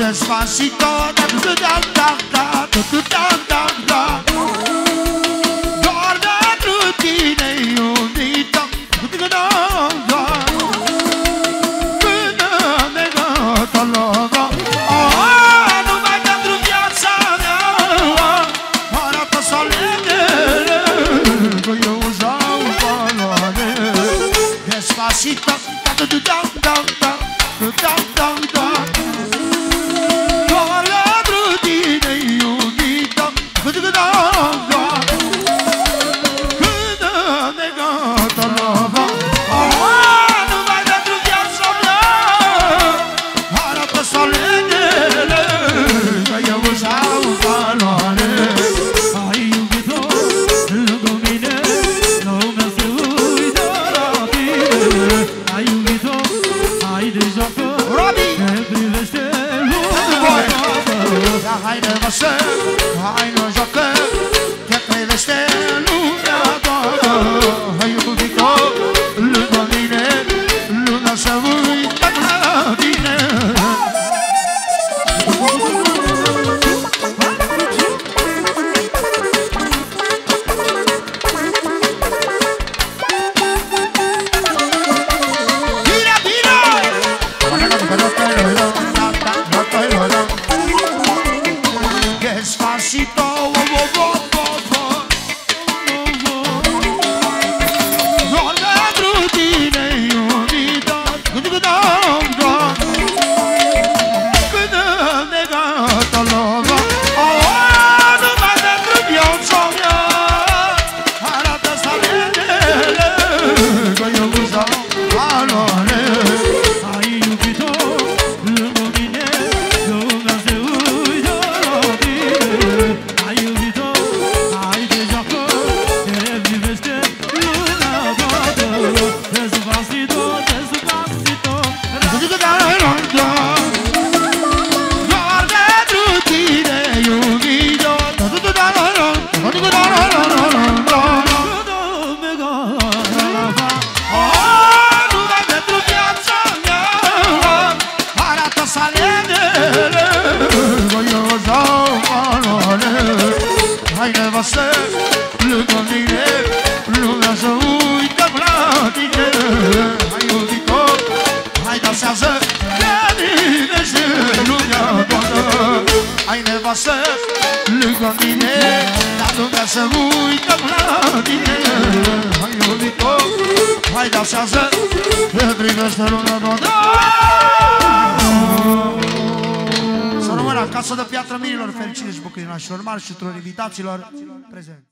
Despacito, da da da da da da da da da Doar pentru tine iubito Da da da Până ne gata logo Oh, numai pentru viața mea? Arată solemnele Că eu uzau valoare. Despacito, da da da da da da Ai iubit-o, ai de joacă Robi! Te privește lumea Voi! toată Ia haide mă să, hai nu joacă Te privește lumea toată Despacito, Hai nevastă, lângă mine Lumea să uită la tine Hai iubito, hai dansează Te privește lumea toată. Hai nevastă, lângă mine Dar lumea să uită la tine Hai iubito, hai dansează Te privește lumea toată Să rămână acasă de piatră mirilor fericire și bucurinașilor mari și tuturor invitaților prezent.